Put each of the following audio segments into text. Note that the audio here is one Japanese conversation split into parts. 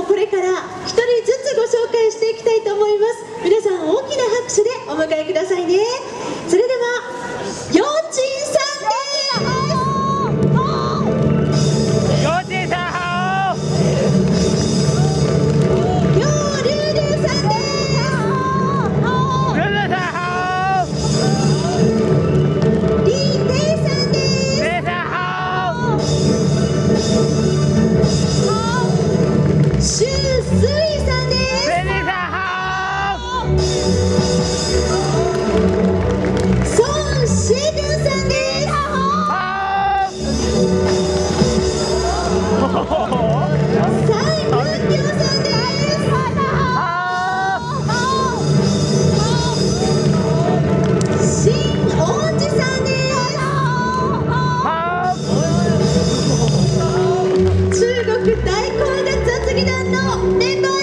をこれから1人ずつご紹介していきたいと思います。皆さん大きな拍手でお迎えくださいね。大好物雑技団のメンバー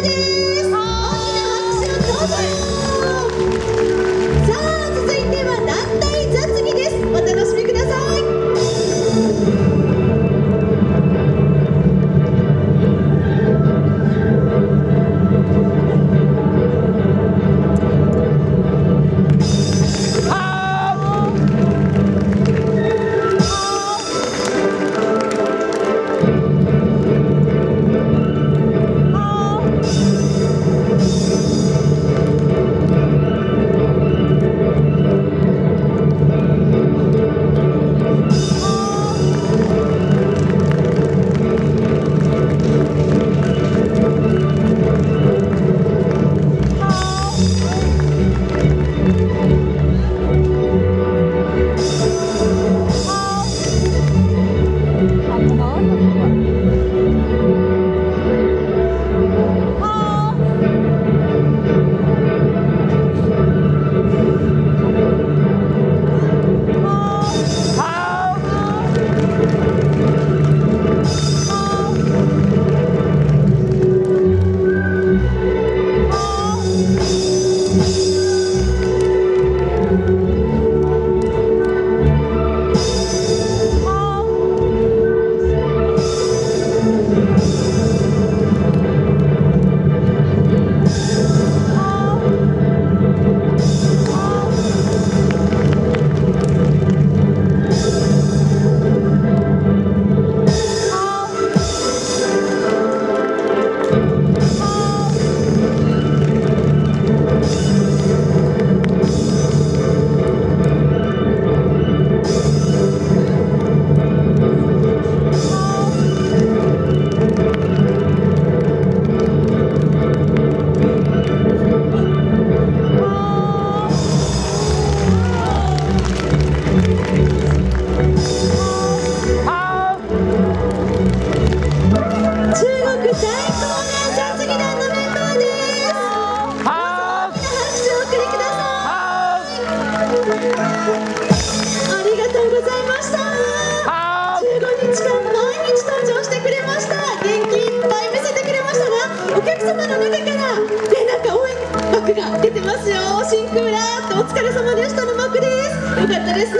ますよ。シンクーラーってお疲れ様でした。の幕です。よかったですね。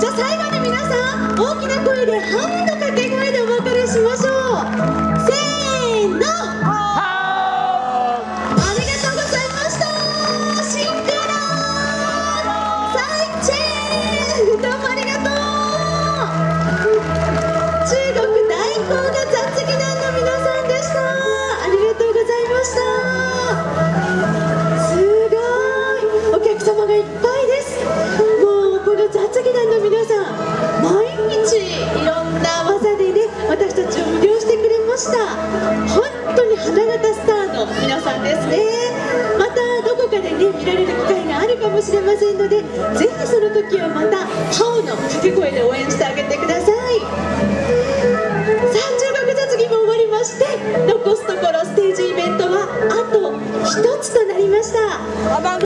じゃあ最後に皆さん大きな声でハムの掛け声でお別れしましょう。さん毎日いろんな技でね私たちを魅了してくれました。本当に花形スターの皆さんですね。またどこかでね見られる機会があるかもしれませんのでぜひその時はまたハオの掛け声で応援してあげてください。